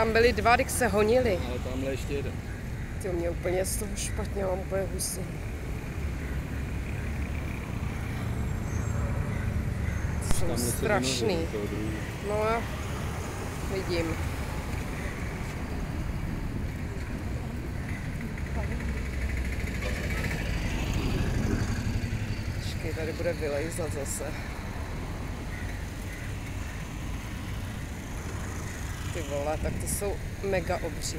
tam byli dva, když se honili. Ale tamhle ještě jeden. Ty mě úplně z toho špatně, mám úplně husy. Jsou strašný. No já vidím. Počkej, tady bude vylejzat zase. Ty vole, tak to jsou mega obří.